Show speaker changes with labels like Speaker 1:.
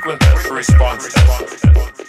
Speaker 1: frequent response test.